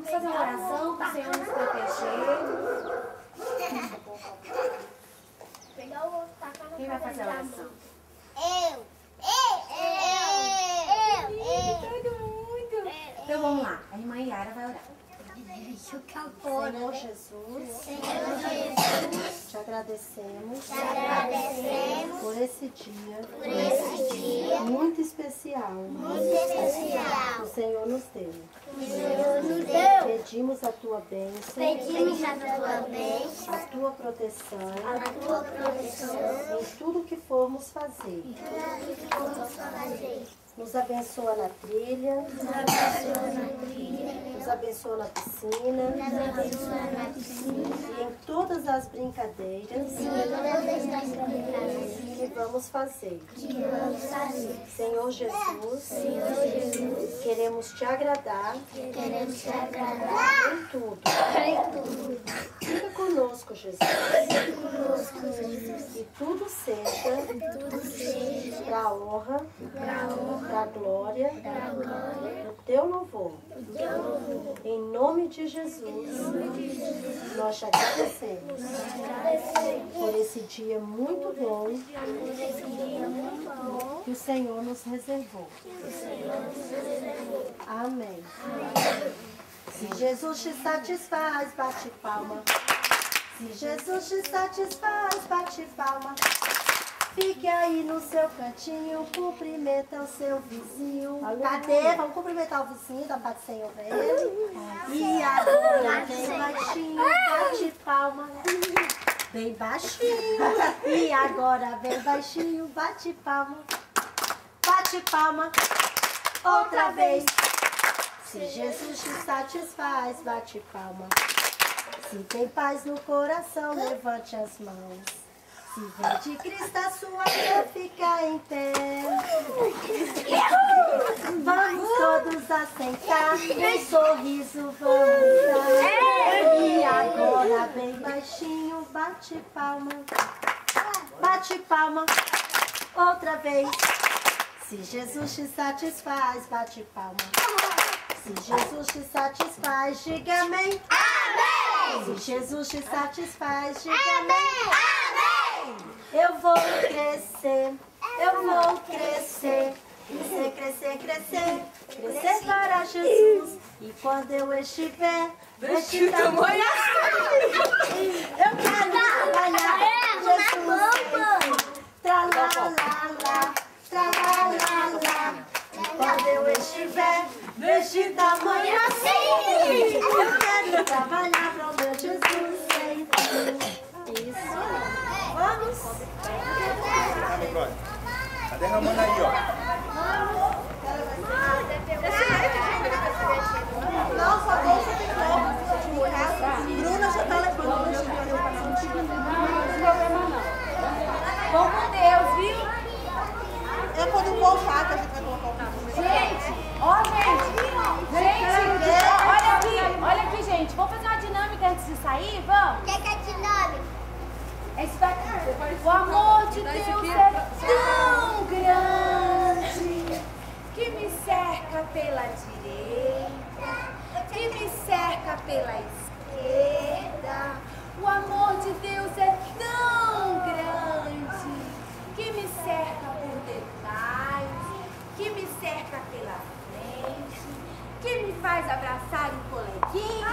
Vamos fazer uma oração para o Senhor nos proteger. Quem vai fazer a oração? Eu. Eu. Eu. Eu. Todo mundo. Então vamos lá. A irmã Yara vai orar. Senhor Jesus, Senhor Jesus, te agradecemos te agradecemos por esse dia. por esse dia. Muito especial muito especial. Que o Senhor nos deu. o Senhor nos deu. Pedimos a tua bênção, Pedimos a tua bênção, a tua proteção. A tua proteção, em tudo que formos fazer. tudo que formos fazer. Nos abençoa na trilha, Nos abençoa na trilha, nos abençoa na piscina nos abençoa na piscina, e em todas as brincadeiras e todas as brincadeiras que vamos fazer. que vamos fazer. Senhor Jesus, Senhor Jesus, queremos te agradar queremos te agradar em tudo. em tudo. Fica conosco, Jesus. Conosco, Jesus, Que tudo seja que tudo seja para a honra, para a honra, para a glória glória do teu louvor. do teu louvor. Em nome de Jesus, nós te agradecemos por Esse dia muito bom. que o Senhor nos reservou. Amém. Se Jesus te satisfaz, bate palma. Se Jesus te satisfaz, bate palma. Fique aí no seu cantinho, cumprimenta o seu vizinho. Cadê? Vamos cumprimentar o vizinho, dá um bate senhor pra ele. E agora bem baixinho, bate palma. Bem baixinho. E agora bem baixinho, bate palma. Bate palma. Outra vez. Se Jesus te satisfaz, bate palma. Se tem paz no coração, levante as mãos. Se vem de Cristo a sua fé, fica em pé. Vamos todos assentar, um sorriso vamos dar. E agora bem baixinho, bate palma. Bate palma, outra vez. Se Jesus te satisfaz, bate palma. Se Jesus te satisfaz, diga amém. Se Jesus te satisfaz, diga amém. Eu vou crescer, eu vou crescer. Crescer, crescer, crescer, crescer para Jesus. E quando eu estiver vestido tamanho eu quero trabalhar. Jesus, tra la la la, tra la la la. E quando eu estiver vestido tamanho assim, eu quero trabalhar para o meu Jesus sempre. Isso. Vamos. Tá derramando aí, ó. Não, só novo. Bruna já tá levando o Vamos com Deus, viu? É quando voltar que a gente vai colocar o carro. Gente, ó, gente. Gente, olha aqui, olha aqui, gente. Vamos fazer uma dinâmica antes de sair? Vamos? O que é que é dinâmico? Esse. O amor de Deus é tão grande que me cerca pela direita, que me cerca pela esquerda. O amor de Deus é tão grande que me cerca por detrás, que me cerca pela frente, que me faz abraçar um coleguinha,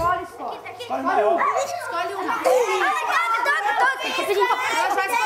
Escolhe, escolhe. Escolhe uma. Escolhe uma. Escolhe uma. Escolhe uma.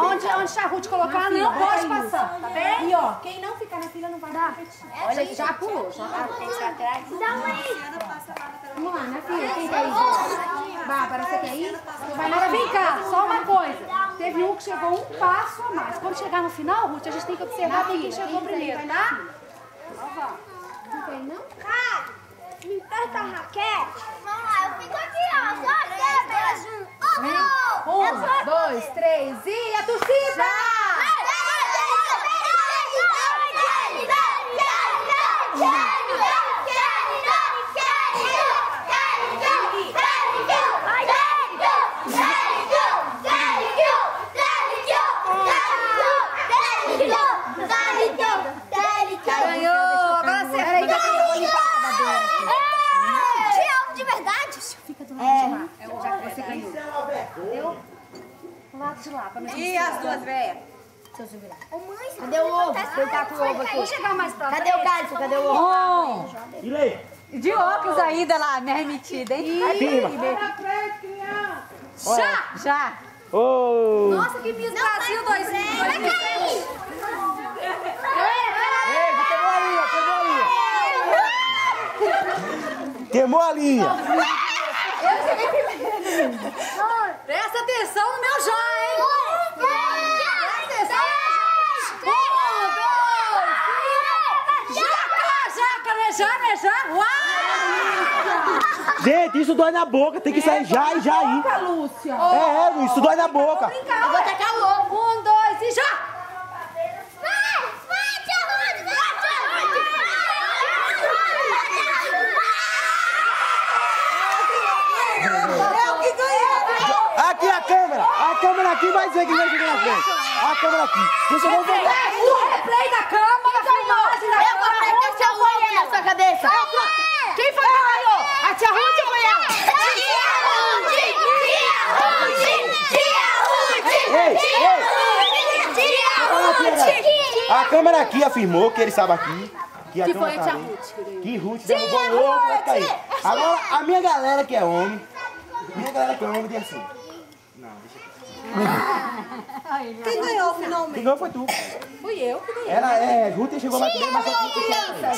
Onde, onde a Ruth colocar, não pode passar, tá bem? E ó, quem não ficar na fila não vai dar. Olha, já pulou, já pulou. Tem que ficar atrás. Vamos lá, né, filha? Quem quer ir? Bárbara, você quer ir? Vai nada, vem cá, só uma coisa. Teve um que chegou um passo a mais. Quando chegar no final, Ruth, a gente tem que observar quem chegou primeiro, tá? Não ir, não? Ah, me empresta a raquete. Aqui, ó. Só dois, um. Um, dois, três e a torcida! Ganhou! Agora você Peraí, que eu vou limpar a babadeira aqui. Te amo de verdade. Fica do lado de lá. É o já que você ganhou. Entendeu? Do lado de lá, pra não E as duas velhas? Cadê o ovo? Deitar com o ovo aqui. Vamos chegar mais pra Cadê o cálice? Cadê o ovo? E? De óculos ainda lá, minha remetida, hein? Já! Já! Ô! Nossa, que Miss Brasil 2000. Ei, queimou a linha, queimou a linha. Queimou a linha. Presta atenção no meu já, hein? Presta atenção. Um, dois, três. Jaca, jaca, né? Já, né? Já. Uau! Gente, isso dói na boca, tem que sair já e já ir. Lúcia. É, é, isso dói na boca. Eu vou tacar o ovo. Um, dois e já! Eu que ganhei. Aqui a câmera, a câmera aqui vai dizer que vai chegar na frente. A câmera aqui. Você não vai. O replay da câmera, a filmagem da Eu vou câmera. prender seu ovo na sua cabeça. Quem foi que ganhou? A tia Ruth ou foi ela? Ei, ei. A câmera aqui afirmou que ele estava aqui. Que, a Que foi a tá tia ali, Ruth que. Que Ruth derrubou o ovo vai cair. Agora, a minha galera que é homem, minha galera que é homem diz assim. Quem ganhou finalmente? Quem ganhou foi tu. Fui eu que ganhei. Ela é, Ruth chegou mais bem, mas só que tu tinha Vai,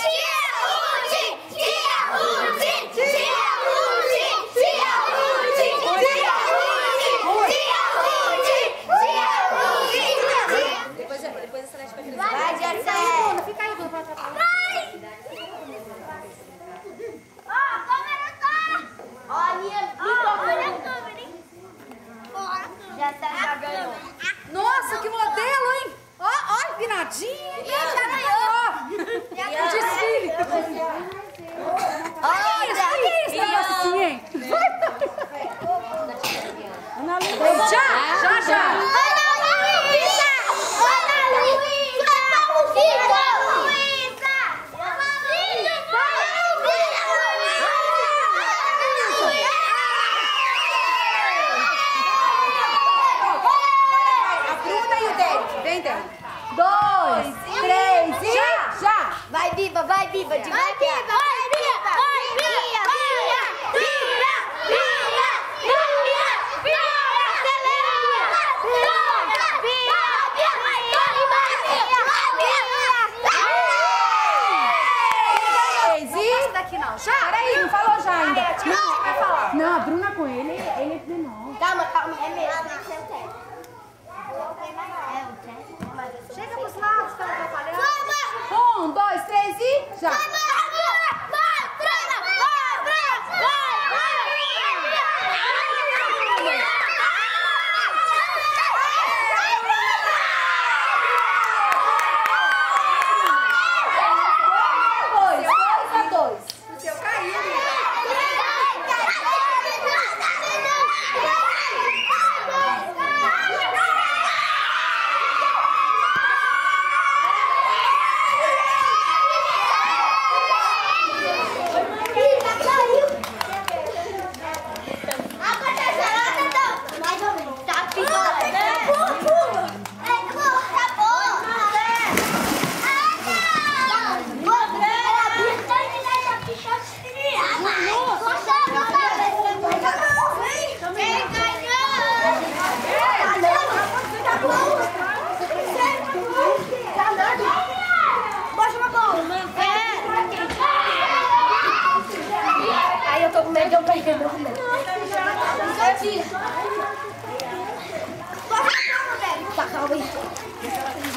salve.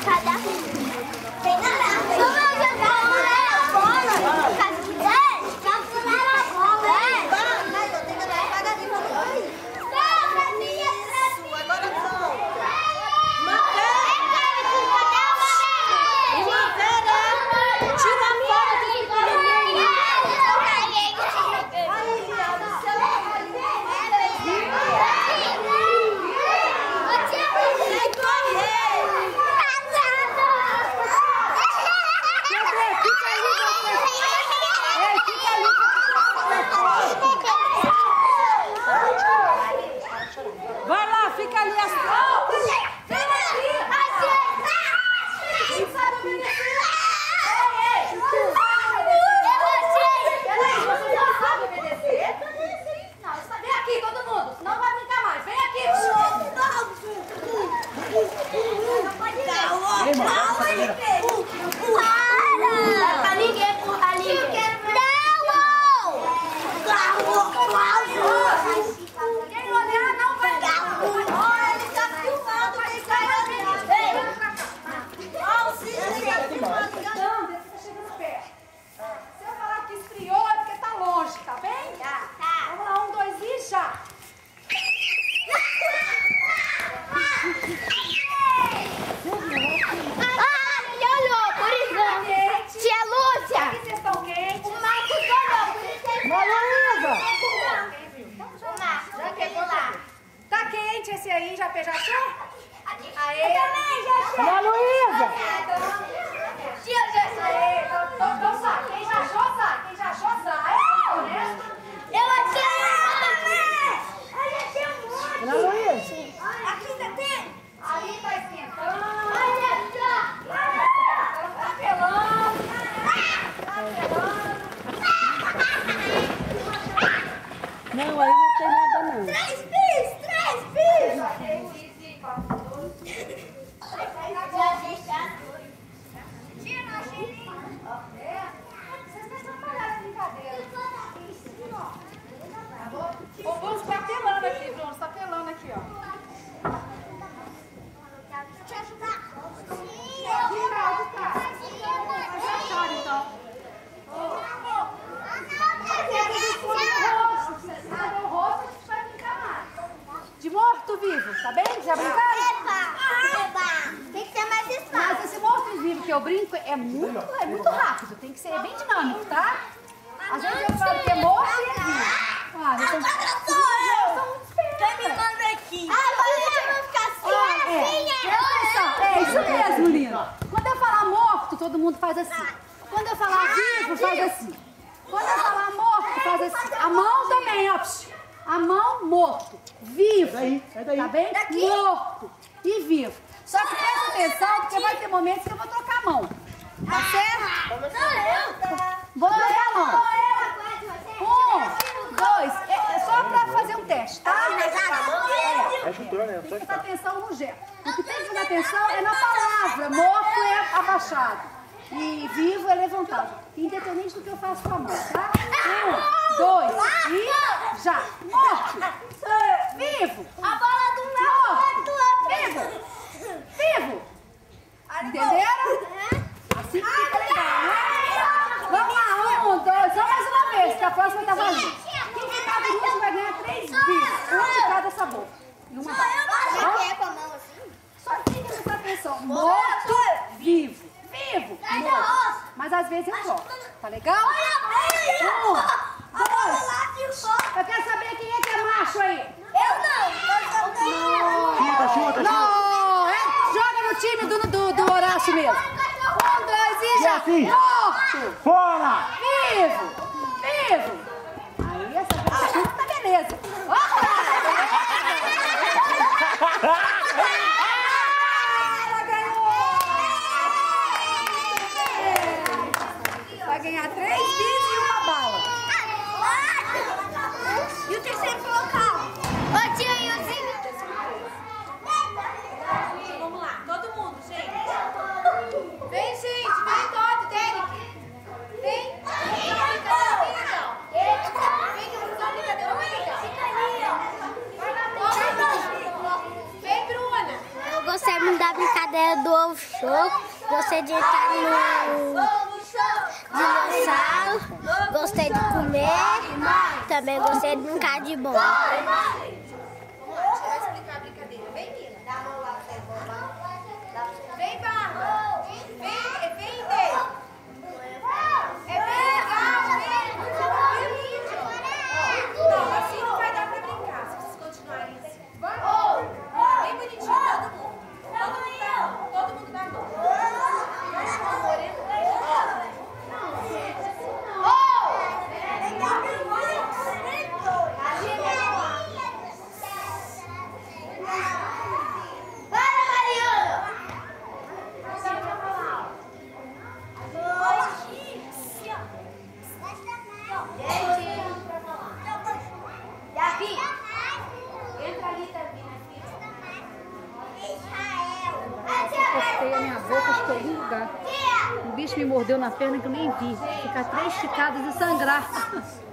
Tá já brincaram? Eba! Eba! Tem que ser mais espaço. Mas esse monstro vivo que eu brinco é muito, é muito rápido. Tem que ser bem dinâmico, tá? A gente eu falo que é monstro e é vivo. Ah, ah sou... Eu sou muito esperta. me manda aqui. Ah, eu vou ficar assim. É, assim, é, é isso mesmo, Lina. Quando eu falar morto, todo mundo faz assim. Ah. Quando eu falar ah, vivo, faz assim. Quando eu falar morto, faz assim. A mão assim. também, ó. A mão morto, vivo. Sai daí, sai daí. Tá bem? morto e vivo. Só que presta atenção, porque vai ter momentos que eu vou trocar a mão. Tá certo? Não, eu. Vou trocar a mão. Um, dois, é, é só pra fazer um teste, tá? Tem que prestar atenção no gesto. O que tem que prestar atenção é na palavra. Morto é abaixado. E vivo é levantado. Independente do que eu faço com a mão, tá? perna que eu nem vi. Ficar três esticadas e sangrar.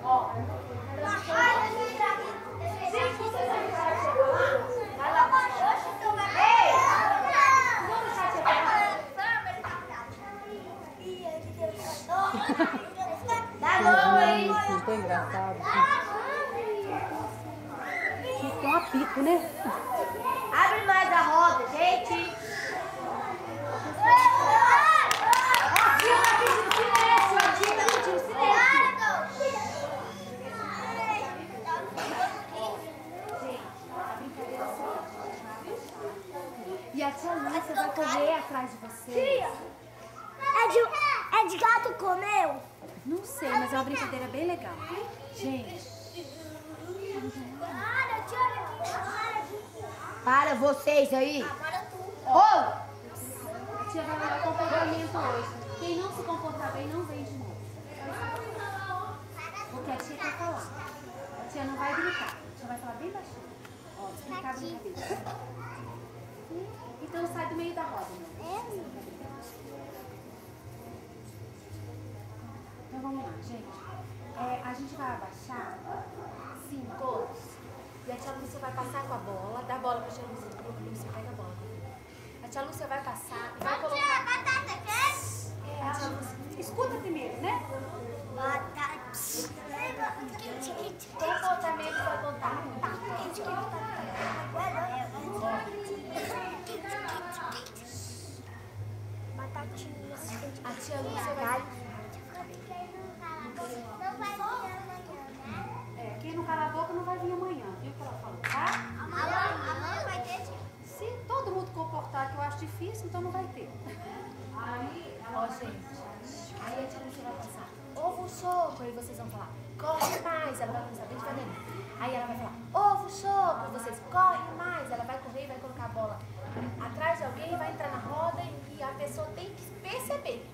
Aí a tia Lúcia vai passar ovo soco e vocês vão falar, corre mais, ela vai começar bem devagarinho. Aí ela vai falar, ovo soco, e vocês, corre mais, ela vai correr e vai colocar a bola atrás de alguém, vai entrar na roda e a pessoa tem que perceber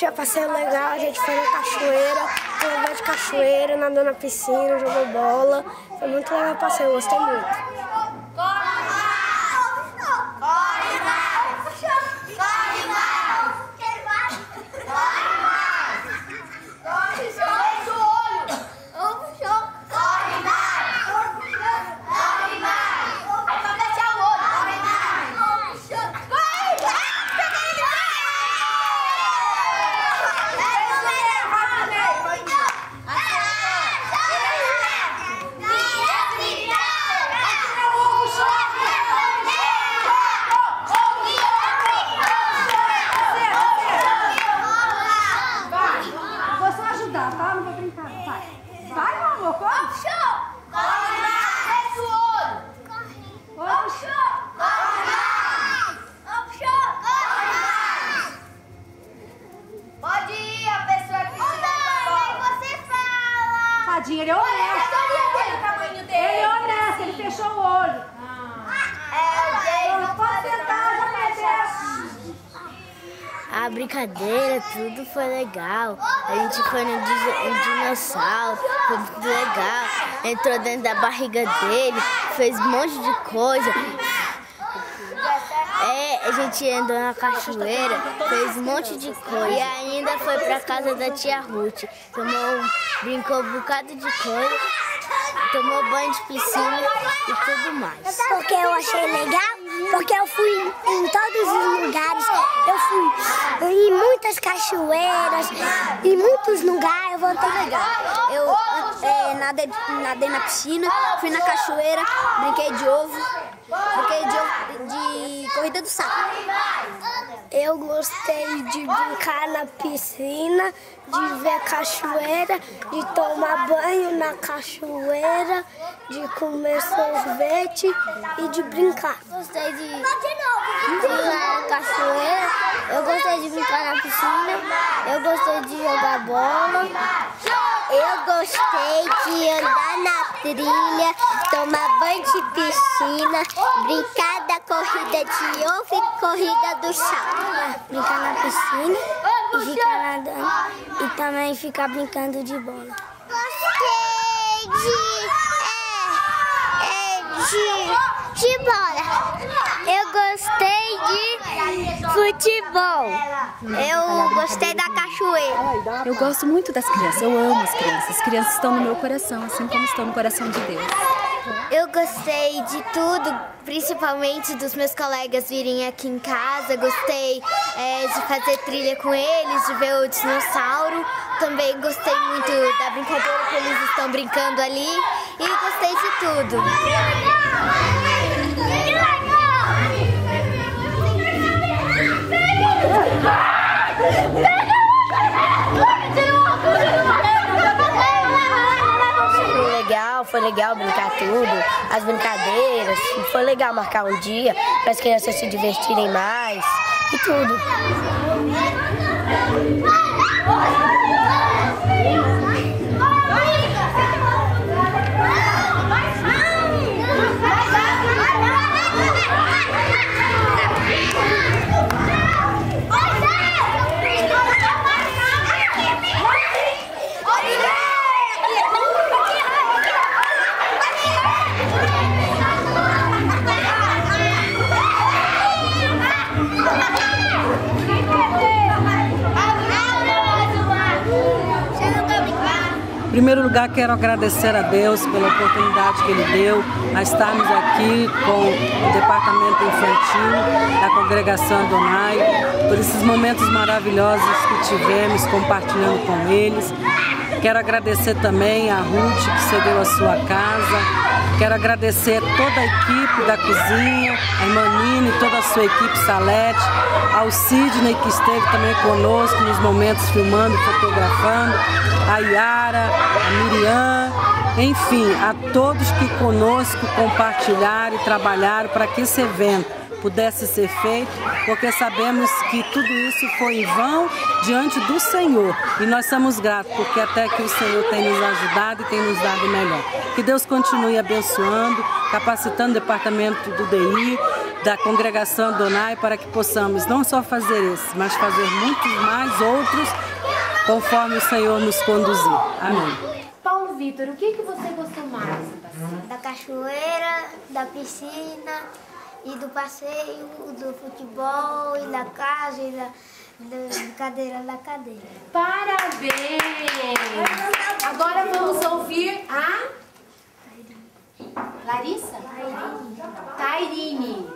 Tinha passeio tá legal, a gente foi na cachoeira, foi de cachoeira, nadou na piscina, jogou bola. Foi muito legal o passeio, gostei muito. Entrou dentro da barriga dele, fez um monte de coisa. É, a gente andou na cachoeira, fez um monte de coisa. E ainda foi pra casa da tia Ruth. Tomou, brincou um bocado de coisa, tomou banho de piscina e tudo mais. Porque eu achei legal, porque eu fui em todos os lugares. Eu fui em muitas cachoeiras, em muitos lugares. Eu voltei legal. Eu nadei, nadei na piscina, fui na cachoeira, brinquei de ovo, brinquei de, ovo- de corrida do saco. Eu gostei de brincar na piscina, de ver a cachoeira, de tomar banho na cachoeira, de comer sorvete e de brincar. Gostei de brincar na cachoeira, eu gostei de brincar na piscina, eu gostei de jogar bola. Eu gostei de andar na trilha, tomar banho de piscina, brincar da corrida de ovo e corrida do sal. Brincar na piscina e ficar nadando e também ficar brincando de bola. Gostei de, é, de, de bola. Eu gostei de futebol. Eu gostei da cachoeira. Eu gosto muito das crianças, eu amo as crianças. As crianças estão no meu coração, assim como estão no coração de Deus. Eu gostei de tudo, principalmente dos meus colegas virem aqui em casa. Gostei é, de fazer trilha com eles, de ver o dinossauro. Também gostei muito da brincadeira que eles estão brincando ali. E gostei de tudo. Foi legal, brincar tudo, as brincadeiras, foi legal marcar um dia para as crianças se divertirem mais e tudo. Primeiro lugar, quero agradecer a Deus pela oportunidade que Ele deu a estarmos aqui com o Departamento Infantil da Congregação Adonai, por esses momentos maravilhosos que tivemos compartilhando com eles. Quero agradecer também a Ruth que cedeu a sua casa. Quero agradecer toda a equipe da cozinha, a irmã Nina e toda a sua equipe Salete, ao Sidney que esteve também conosco nos momentos filmando fotografando, a Yara, a Miriam, enfim, a todos que conosco compartilharam e trabalharam para que esse evento pudesse ser feito, porque sabemos que tudo isso foi em vão diante do Senhor. E nós somos gratos, porque até que o Senhor tem nos ajudado e tem nos dado melhor. Que Deus continue abençoando, capacitando o departamento do DI, da congregação Donai, para que possamos não só fazer esse, mas fazer muitos mais outros, conforme o Senhor nos conduzir. Amém. Paulo Vitor, o que, que você gostou mais? Da cachoeira, da piscina e do passeio, do futebol e da casa e da, da brincadeira da cadeira. Parabéns! Agora vamos ouvir a Larissa? Tairine.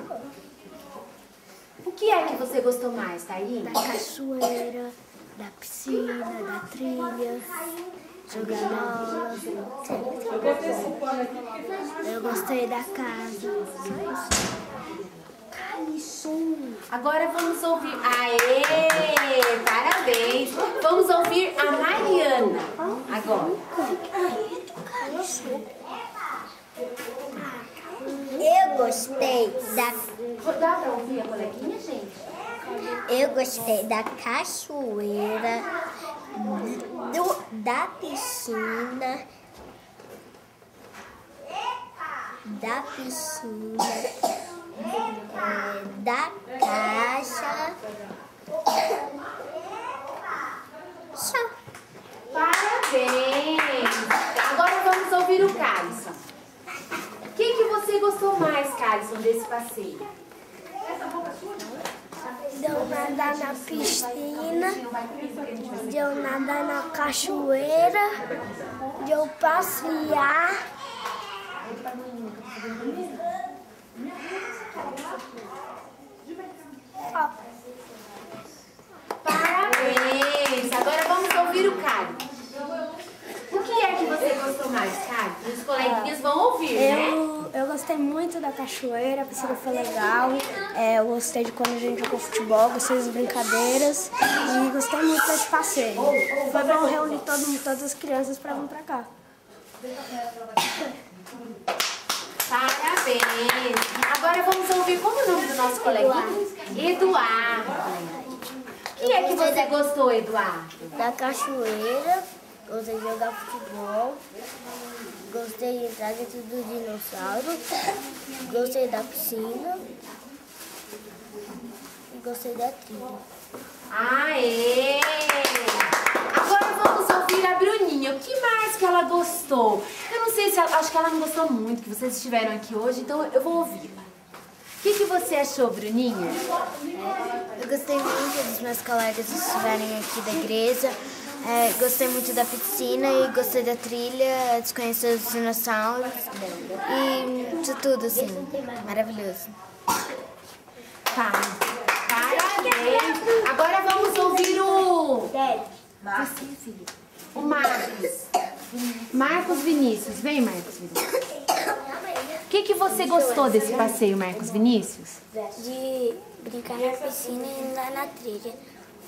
O que é que você gostou mais, Tairine? Da cachoeira, da piscina, da trilha, jogar bola. Eu gostei da casa. Só isso. Agora vamos ouvir. Aê! Parabéns! Vamos ouvir a Mariana. Agora. Eu gostei da Dá pra ouvir a coleguinha, gente? Eu gostei da cachoeira, do- da piscina, da piscina, da caixa. Show. Parabéns! Agora vamos ouvir o Carlson. O que, que você gostou mais, Carlson, desse passeio? Deu nadar na piscina, deu nadar na cachoeira, deu passear. Parabéns! Agora vamos ouvir o Caio. O que é que você gostou mais, Caio? Os coleguinhas vão ouvir, né? Eu, eu gostei muito da cachoeira, a piscina foi legal. É, eu gostei de quando a gente jogou futebol, gostei das brincadeiras e gostei muito desse passeio. Foi bom reunir todo, todas as crianças para vir para cá. Parabéns! Agora vamos ouvir como é o nome do nosso coleguinha? Eduardo. O que é que você gostou, Eduardo? Da cachoeira, gostei de jogar futebol, gostei de entrar dentro do dinossauro, gostei da piscina e gostei da trilha. Aê! Agora vamos ouvir a Bruninha. O que mais que ela gostou? Eu não sei se ela, acho que ela não gostou muito que vocês estiveram aqui hoje, então eu vou ouvi-la. O que, que você achou, Bruninha? Eu gostei muito dos meus colegas estiverem aqui da igreja. É, gostei muito da piscina e gostei da trilha, de conhecer os dinossauros e de tudo, assim, maravilhoso. Tá. Parabéns! Agora vamos ouvir o. Você, filho. O Marcos. Marcos Vinícius. Vem, Marcos Vinícius. O que, que você gostou desse passeio, Marcos Vinícius? De brincar na piscina e andar na trilha.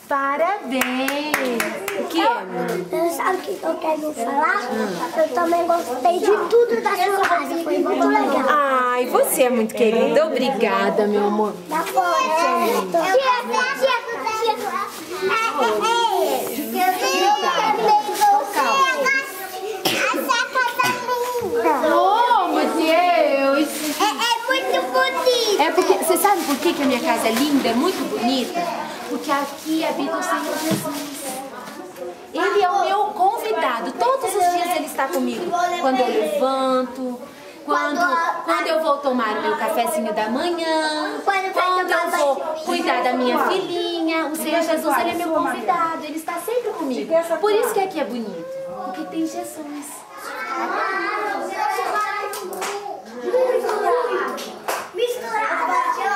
Parabéns! O que é? Sabe o que eu quero falar? Eu também gostei de tudo da sua casa, foi muito legal. Ai, você é muito querida. Obrigada, meu amor. Da fora. Oh, meu Deus! É muito bonito. É porque, você sabe por que, que a minha casa é linda, é muito bonita? Porque aqui habita o Senhor Jesus. Ele é o meu convidado. Todos os dias ele está comigo. Quando eu levanto, quando, quando eu vou tomar o meu cafezinho da manhã, quando eu vou cuidar da minha filhinha. O Senhor Jesus, ele é meu convidado. Ele está sempre comigo. Por isso que aqui é bonito. Porque tem Jesus. da menina que tem Jesus é diferente, não é triste, nem zangado,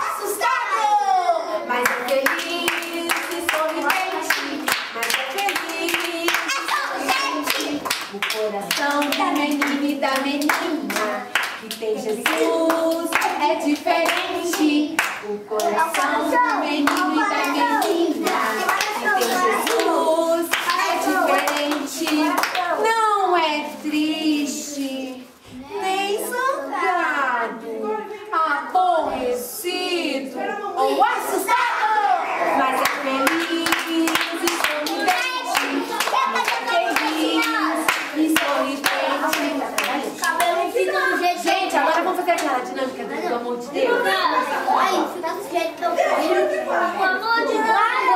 coração da menina da menina que tem Jesus é diferente. O coração do menino e da menina que tem Jesus é diferente. Não é triste, nem zangado, aborrecido ou assustado, mas é fazer aquela dinâmica do amor de Deus. O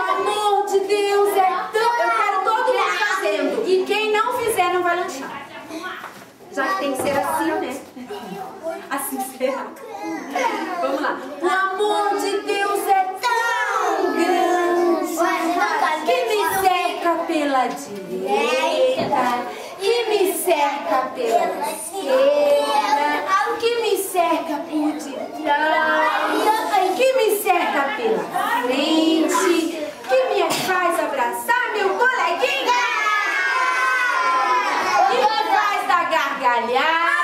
amor de Deus é tão. Eu quero todo mundo fazendo. E quem não fizer não vai lanchar. Já que tem que ser assim, né? Assim será. Vamos lá. O amor de Deus é tão grande que me cerca pela direita, que me cerca pela esquerda, que me cerca por que me cerca pela frente, que me faz abraçar meu coleguinha, que me faz dar gargalhada.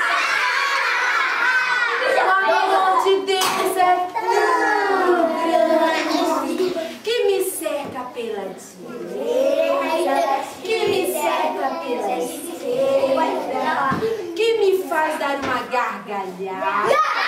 O amor de Deus é tão grande que me cerca pela direita, que me cerca pela esquerda, que me faz dar uma gargalhada.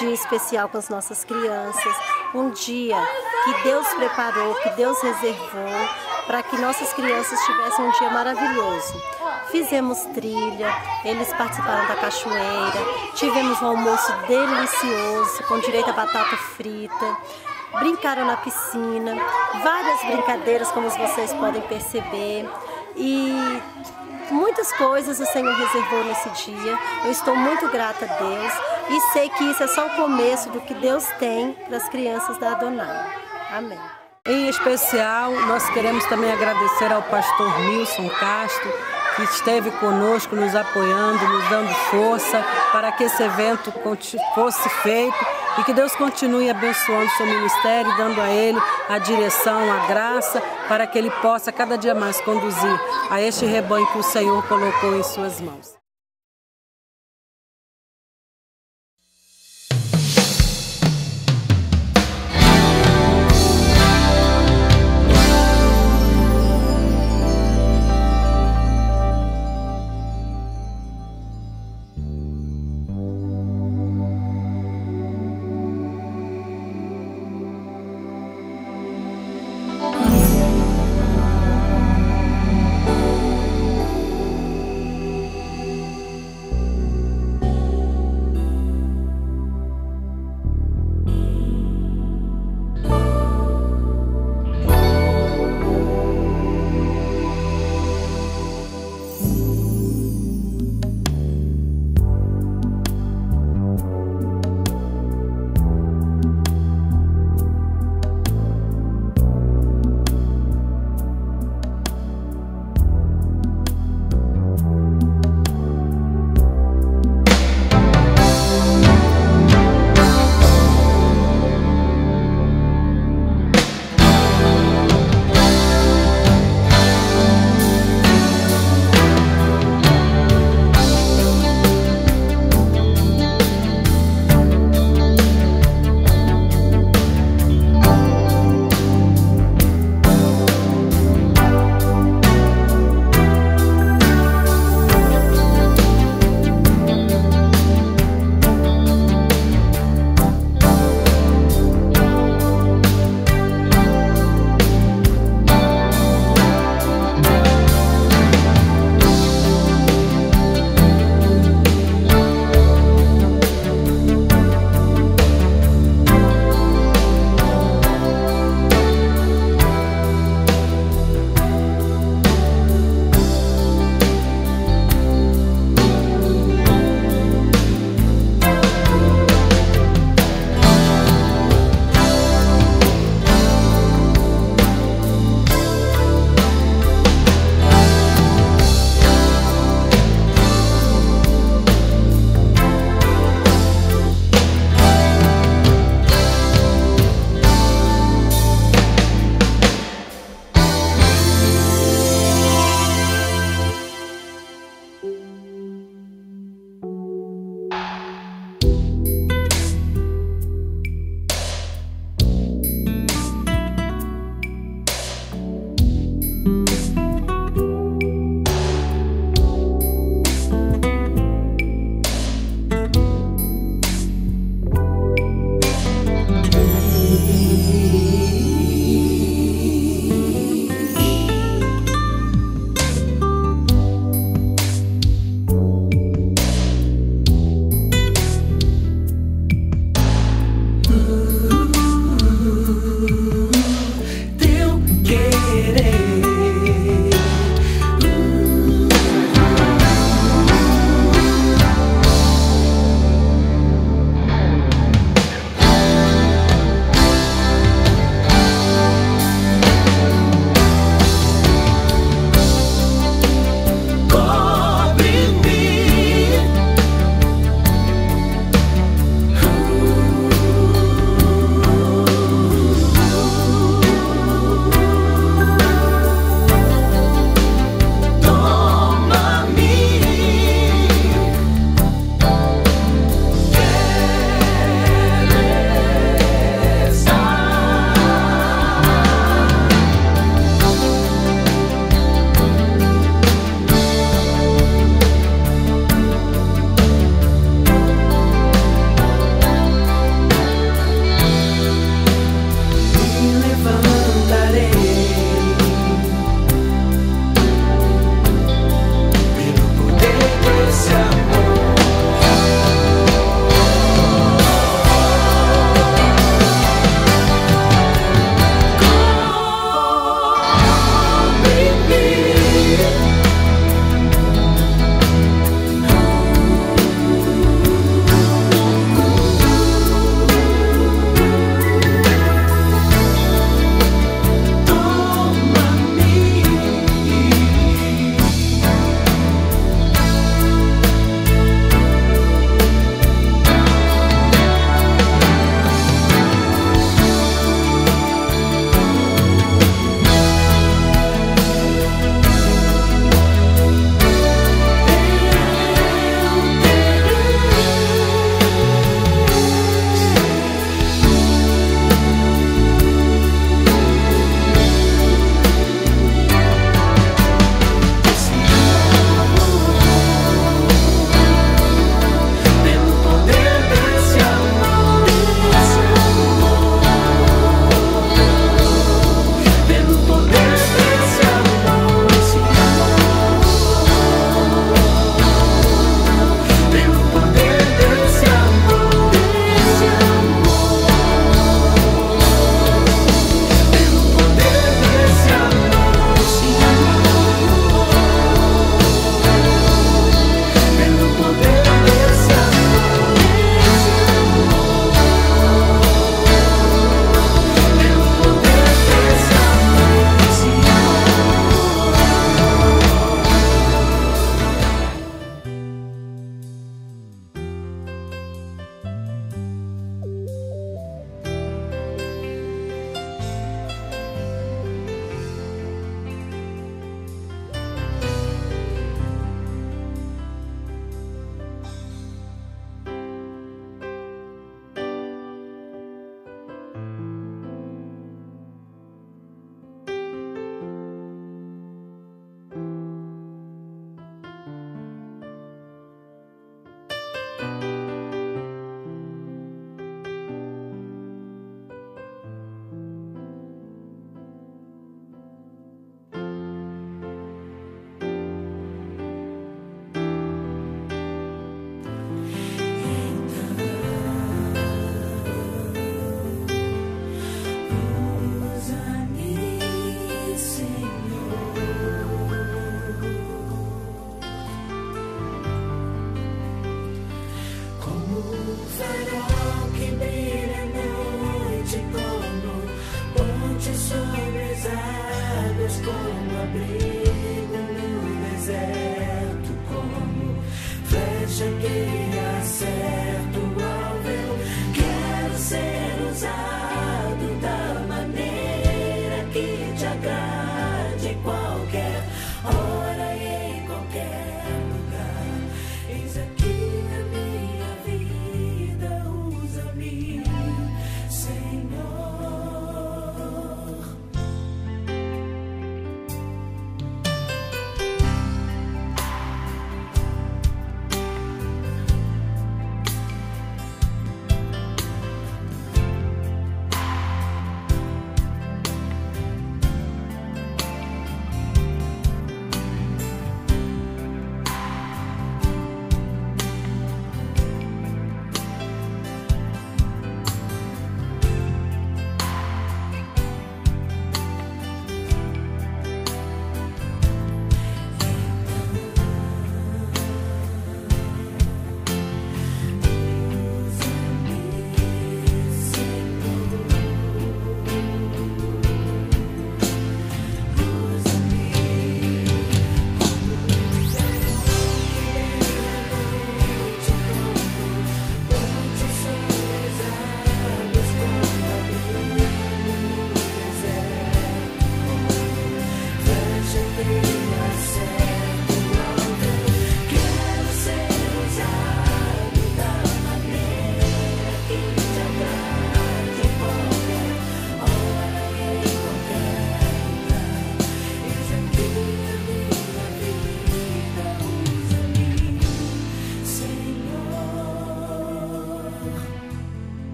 Dia especial com as nossas crianças. Um dia que Deus preparou, que Deus reservou para que nossas crianças tivessem um dia maravilhoso. Fizemos trilha, eles participaram da cachoeira, tivemos um almoço delicioso, com direito a batata frita, brincaram na piscina, várias brincadeiras, como vocês podem perceber, e muitas coisas o Senhor reservou nesse dia. Eu estou muito grata a Deus e sei que isso é só o começo do que Deus tem para as crianças da Adonai. Amém. Em especial, nós queremos também agradecer ao pastor Milson Castro, que esteve conosco, nos apoiando, nos dando força para que esse evento fosse feito e que Deus continue abençoando o seu ministério, dando a ele a direção, a graça, para que ele possa cada dia mais conduzir a este rebanho que o Senhor colocou em suas mãos.